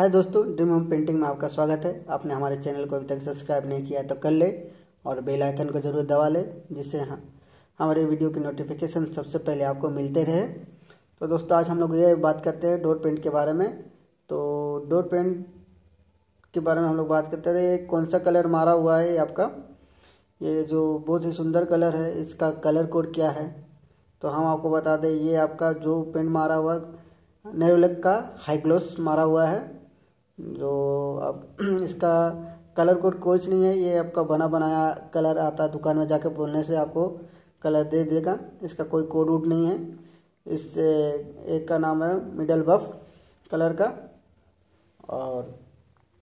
हाय दोस्तों, dream home painting में आपका स्वागत है। आपने हमारे चैनल को अभी तक सब्सक्राइब नहीं किया तो कर ले और बेल आइकन को ज़रूर दबा ले, जिससे हाँ हमारे वीडियो की नोटिफिकेशन सबसे पहले आपको मिलते रहे। तो दोस्तों, आज हम लोग ये बात करते हैं डोर पेंट के बारे में। तो डोर पेंट के बारे में हम लोग बात करते हैं कौन सा कलर मारा हुआ है आपका? ये जो बहुत ही सुंदर कलर है, इसका कलर कोड क्या है? तो हम आपको बता दें, ये आपका जो पेंट मारा हुआ, नेरोलक का हाई ग्लोस मारा हुआ है। जो अब इसका कलर कोड कोई नहीं है, ये आपका बना बनाया कलर आता है दुकान में जाके बोलने से आपको कलर दे देगा। इसका कोई कोड उड नहीं है। इस, एक का नाम है मिडल बफ कलर का। और